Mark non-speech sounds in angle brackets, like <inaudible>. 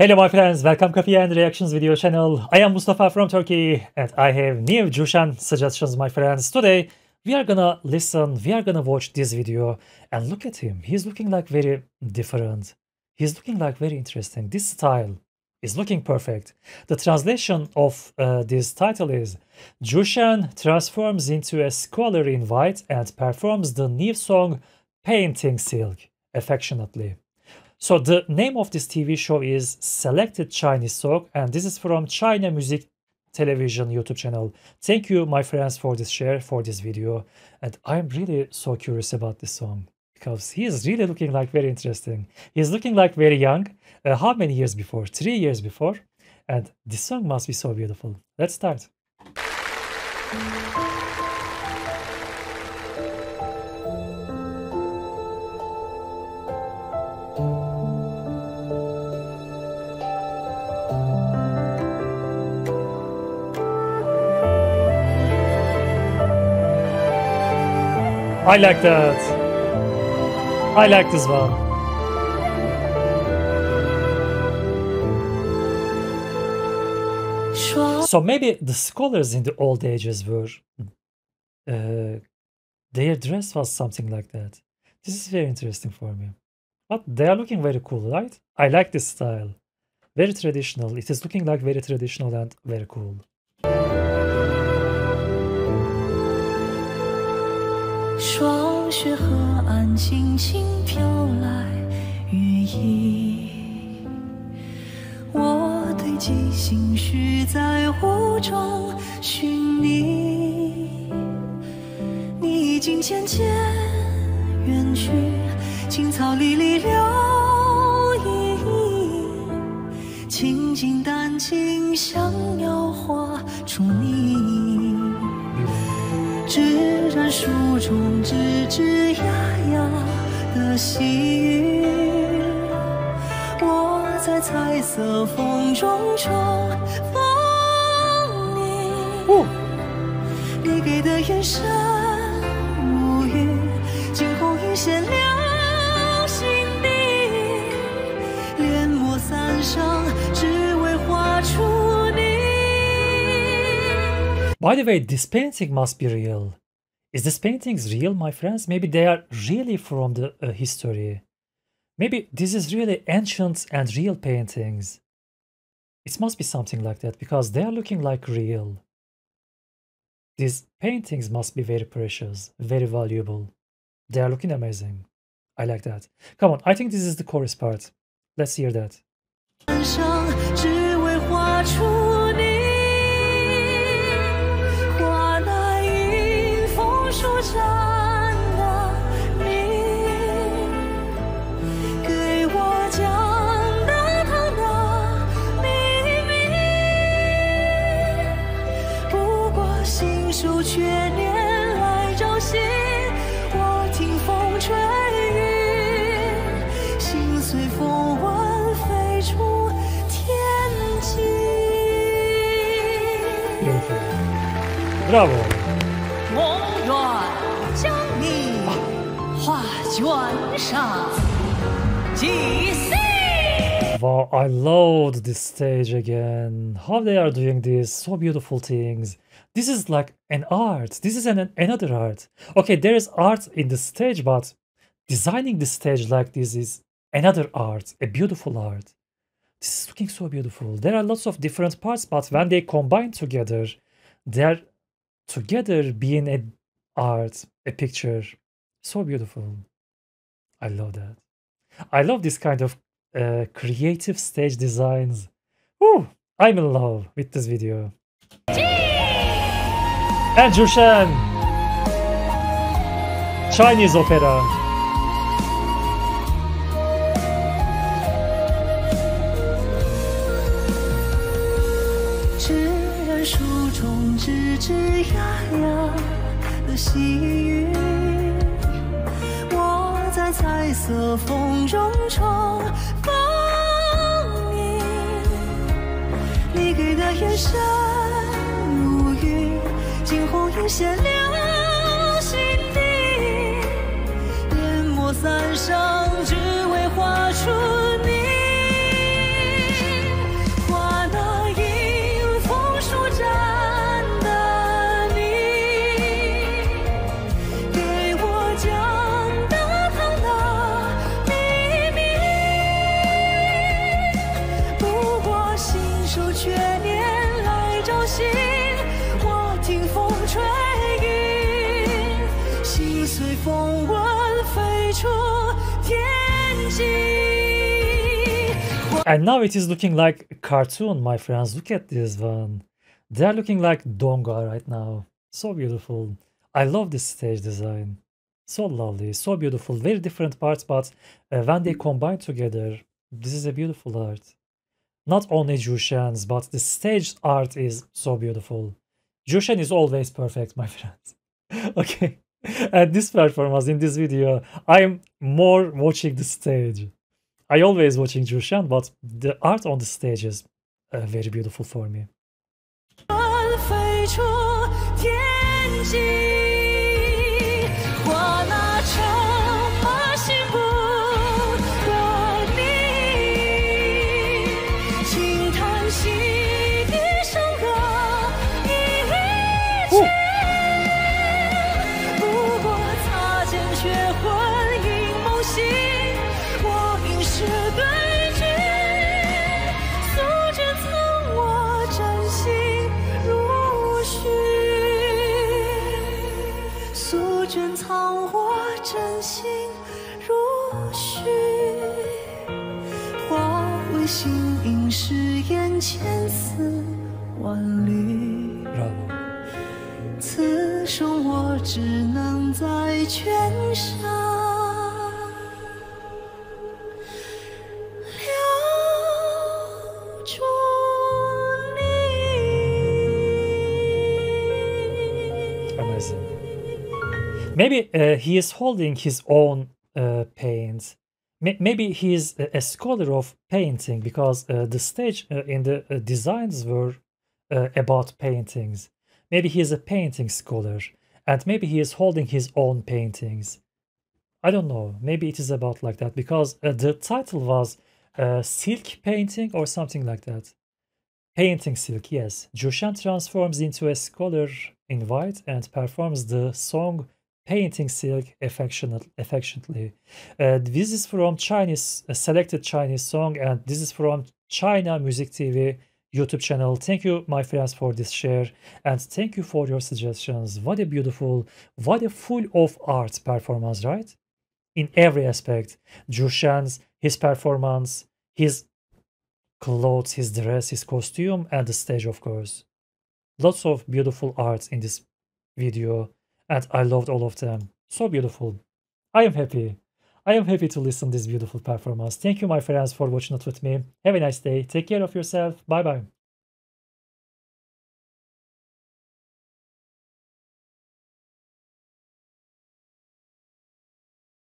Hello my friends, welcome Coffee and Reactions video channel. I am Mustafa from Turkey and I have new Zhou Shen suggestions my friends. Today we are gonna listen, we are gonna watch this video and look at him. He's looking like very different. He's looking like very interesting. This style is looking perfect. The translation of uh, this title is Zhou Shen transforms into a scholar in white and performs the new song Painting Silk affectionately. So the name of this TV show is Selected Chinese Song and this is from China Music Television YouTube channel. Thank you my friends for this share, for this video and I'm really so curious about this song because he is really looking like very interesting. He's looking like very young. Uh, how many years before? Three years before. And this song must be so beautiful. Let's start. I like that. I like this one. So maybe the scholars in the old ages were, uh, their dress was something like that. This is very interesting for me. But they are looking very cool, right? I like this style. Very traditional. It is looking like very traditional and very cool. 霜雪河岸，轻轻飘来羽衣。我堆积心绪在雾中寻觅，你已经渐渐远去，青草离离留影，清静淡静，像描画出你。只染书中枝枝桠桠的细雨，我在彩色风中重逢你。你给的眼神无语，惊鸿一现了心底，连抹三生，只为画出。你。By the way, this painting must be real. Is this paintings real, my friends? Maybe they are really from the uh, history. Maybe this is really ancient and real paintings. It must be something like that because they are looking like real. These paintings must be very precious, very valuable. They are looking amazing. I like that. Come on, I think this is the chorus part. Let's hear that. 心书却念来朝夕。我听风吹雨，心随风纹飞出天际。Bravo！我愿将你画卷上即兴。Wow, I loved this stage again. How they are doing this, so beautiful things. This is like an art. This is an, another art. Okay, there is art in the stage, but designing the stage like this is another art, a beautiful art. This is looking so beautiful. There are lots of different parts, but when they combine together, they are together being an art, a picture. So beautiful. I love that. I love this kind of uh, creative stage designs. Ooh, I'm in love with this video. And Zhou Shen! Chinese opera. 吱浮现了心底，淹没三生。And now it is looking like a cartoon, my friends. Look at this one. They're looking like Donga right now. So beautiful. I love this stage design. So lovely, so beautiful. Very different parts, but uh, when they combine together, this is a beautiful art. Not only Zhou Shen's, but the stage art is so beautiful. Zhou Shen is always perfect, my <laughs> friends. okay. And this performance in this video, I'm more watching the stage. I always watching Zhou Shen, but the art on the stage is uh, very beautiful for me. 真心如许，化为心影，誓言千丝万缕。此生我只能在泉上留住你。安。Maybe uh, he is holding his own uh, paints maybe he is a scholar of painting because uh, the stage uh, in the uh, designs were uh, about paintings. Maybe he is a painting scholar and maybe he is holding his own paintings. I don't know. Maybe it is about like that because the title was Silk Painting or something like that. Painting silk, yes. Zhou Shen transforms into a scholar in white and performs the song painting silk affectionate, affectionately. Uh, this is from Chinese, a selected Chinese song, and this is from China Music TV YouTube channel. Thank you, my friends, for this share, and thank you for your suggestions. What a beautiful, what a full of art performance, right? In every aspect, Zhou Shen's, his performance, his clothes, his dress, his costume, and the stage, of course. Lots of beautiful art in this video and I loved all of them. So beautiful. I am happy. I am happy to listen to this beautiful performance. Thank you, my friends, for watching it with me. Have a nice day. Take care of yourself. Bye bye.